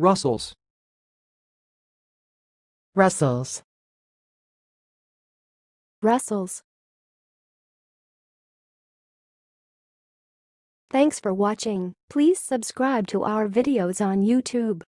Russell's. Russell's. Russell's. Thanks for watching. Please subscribe to our videos on YouTube.